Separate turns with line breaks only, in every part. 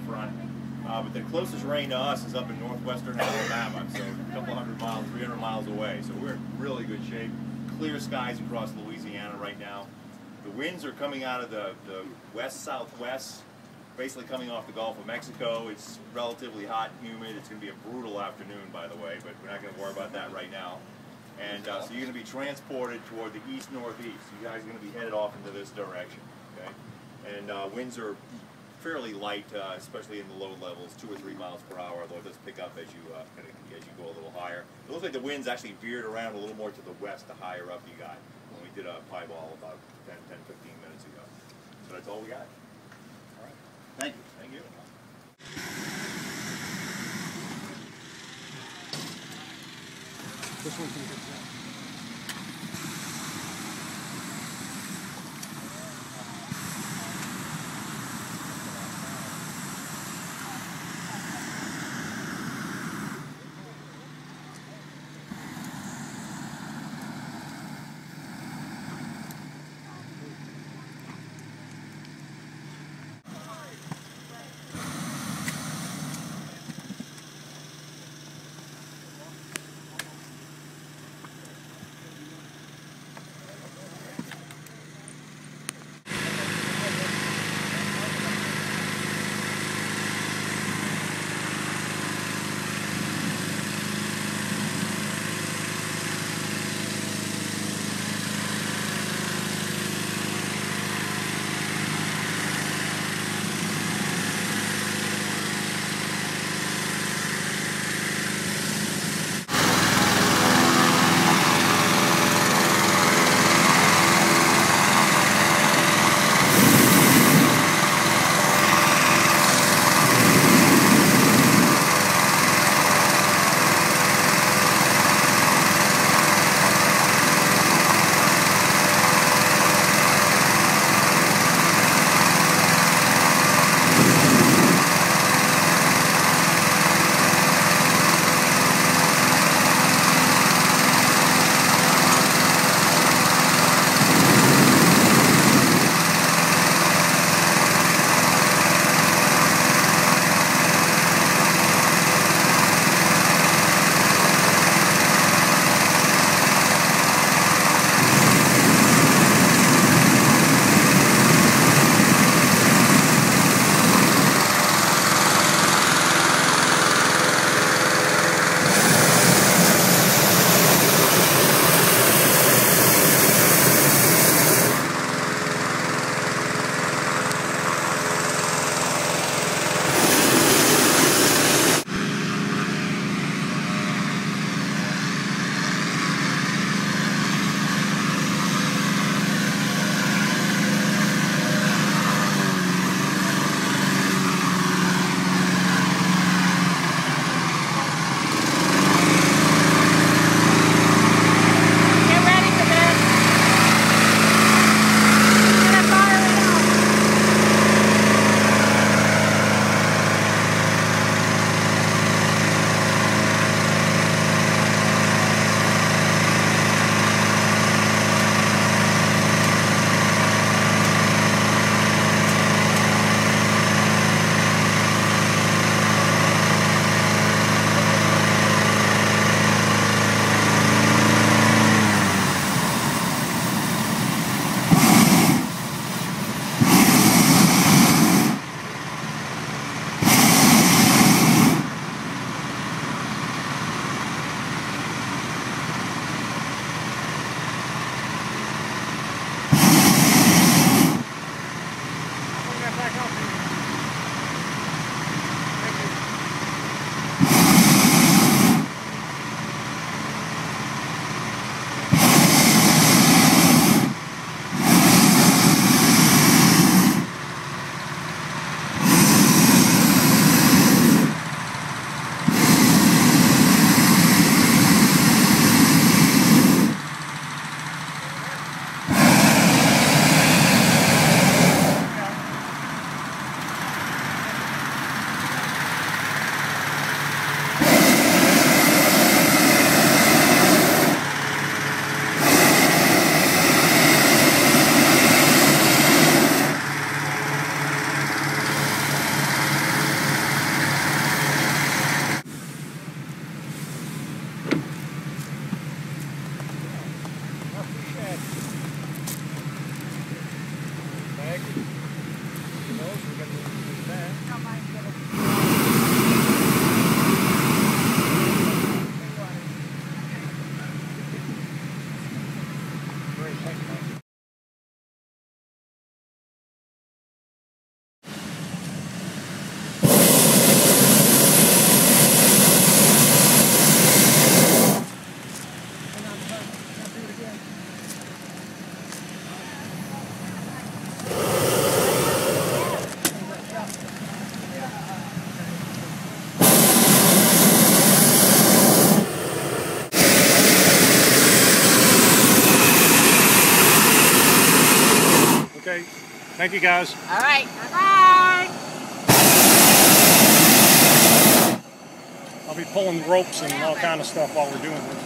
front, uh, but the closest rain to us is up in northwestern Alabama, so a couple hundred miles, 300 miles away. So we're in really good shape. Clear skies across Louisiana right now. The winds are coming out of the, the west-southwest, basically coming off the Gulf of Mexico. It's relatively hot and humid. It's going to be a brutal afternoon, by the way, but we're not going to worry about that right now. And uh, so you're going to be transported toward the east-northeast. You guys are going to be headed off into this direction, okay? And uh, winds are fairly light, uh, especially in the low levels, two or three miles per hour, although it does pick up as you uh, kind of, as you go a little higher. It looks like the wind's actually veered around a little more to the west the higher up you got when we did a pibal about 10, 10 15 minutes ago. So that's all we got.
All right. Thank you.
Thank you.
This one's Thank you, guys.
All right. Bye-bye.
I'll be pulling ropes and all kind of stuff while we're doing this.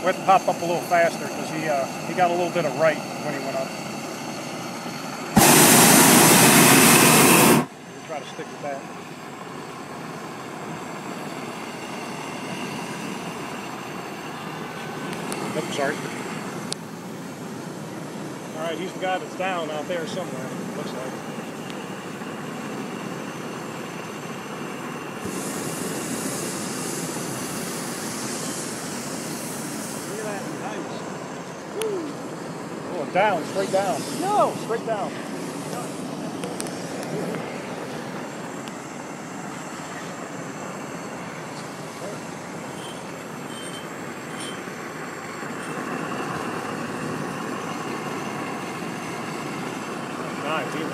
We have to pop up a little faster because he uh, he got a little bit of right when he went up. We'll try to stick with that. Oops, sorry. Right, he's the guy that's down out there somewhere. Looks like. Look at that, nice. Woo. Oh, down, straight down. No, straight down. Nice, either.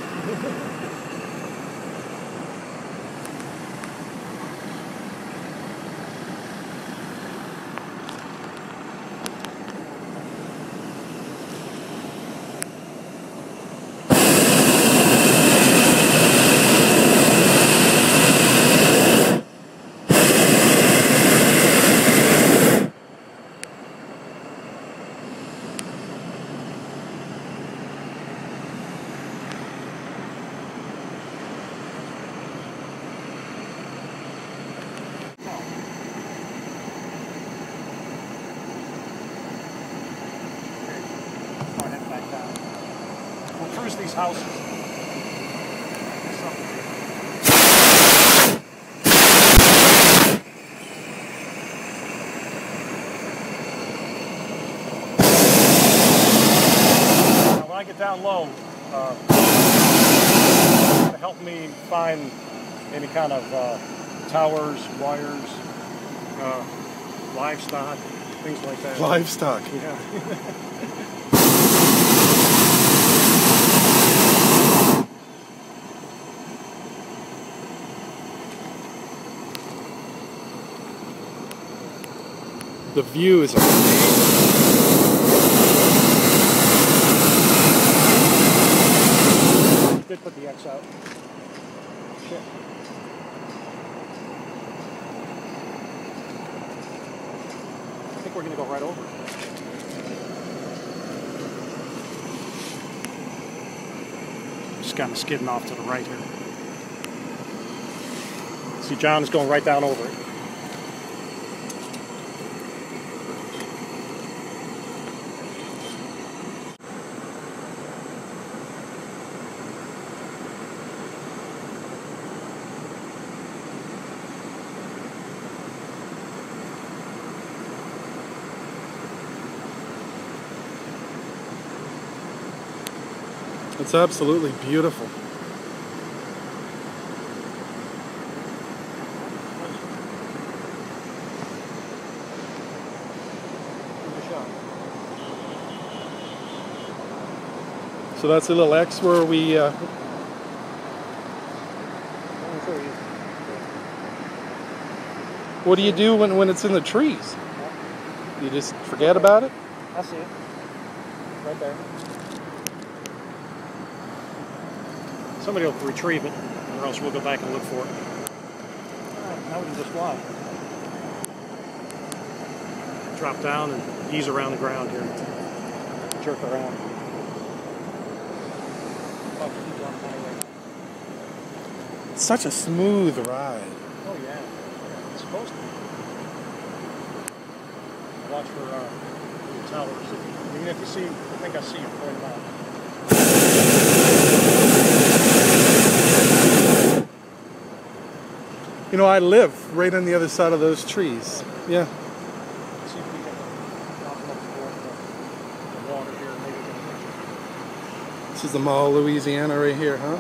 Start heading back down. We'll cruise these houses. I get down low, uh, to help me find any kind of uh, towers, wires, uh, livestock, things like that.
Livestock.
Yeah.
The view is amazing.
Did put the X out. Shit. I think we're gonna go right over. Just kind of skidding off to the right here. See, John is going right down over it.
It's absolutely beautiful. So that's a little X where we. Uh, what do you do when, when it's in the trees? You just forget about it?
I see it. Right there. Somebody will retrieve it, or else we'll go back and look for it. Alright, now we can just fly. Drop down and ease around the ground here. Jerk around. Keep on highway.
It's such a smooth ride.
Oh yeah, it's supposed to. Watch for uh, the towers. Even if you see, I think I see you pointing out.
You know, I live right on the other side of those trees. Yeah. This is the Mall, Louisiana, right here, huh?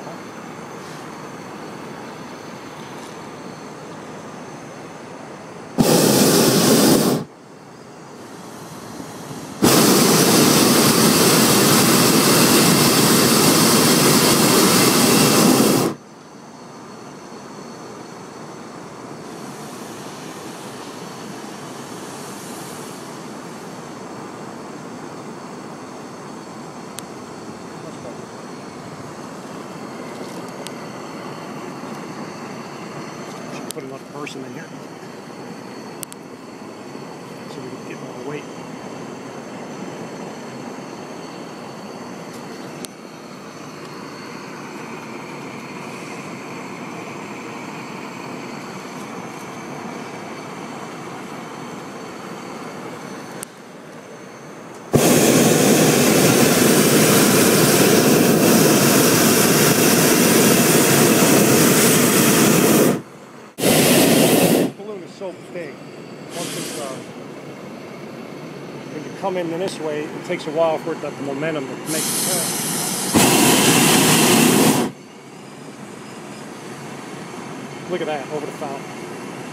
Put another person in here. So we can get more weight. The balloon is so big. Once it's, uh, when you come in this way, it takes a while for it to the momentum to make it turn. Look at that over the fountain,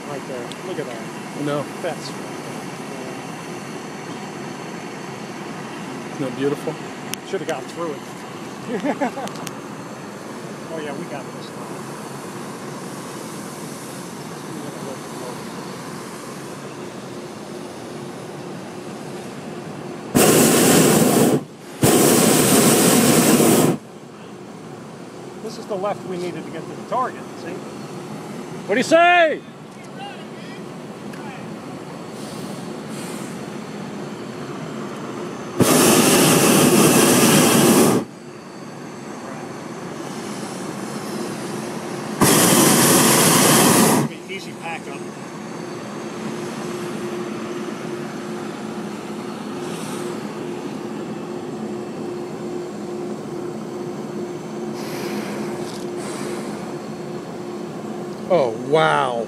right there. Look at that.
No,
That's
isn't that beautiful?
should have gotten through it. oh yeah, we got this. This is the left we needed to get to the target, see? What do you say? Be Easy pack up.
Oh wow!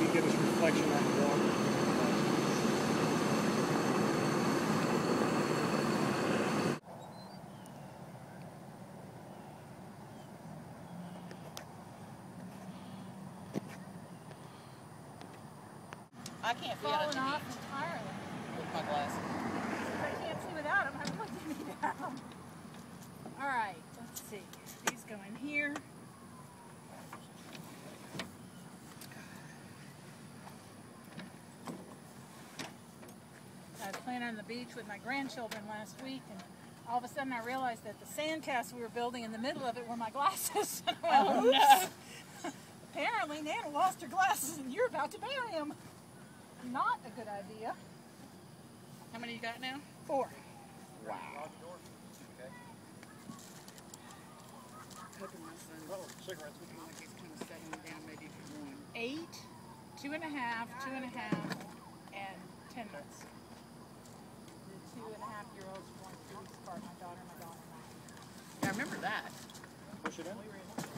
Maybe get his reflection on the water.
I can't
fallen
falling
off
off
entirely.
with my glasses.
I can't see without them, I'm putting me down. All right, let's see. These go in here. I was playing on the beach with my grandchildren last week, and all of a sudden I realized that the sandcastle we were building in the middle of it were my glasses. Went,
Oh,
"Oops." Apparently, Nana lost her glasses, and you're about to bury them. Not a good idea.
How many you got now?
Four.
Hoping my son
Oh, cigarettes.
looking like he's kind of settling down maybe for one.
eight, two and a half, two and a half, and ten months. The two and a half year olds were born three weeks apart, my daughter, my daughter, and I.
Yeah, I remember that.
Push it in.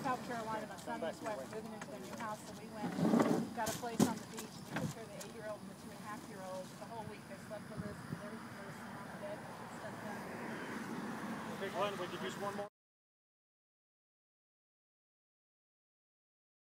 South Carolina, my son was wife moving into the new house, so we went, got a place on the beach, and we took care of the eight year old and the two and a half year old. The whole week they slept with us, did everything and on the bed, stuff
Glenn, we could use one more.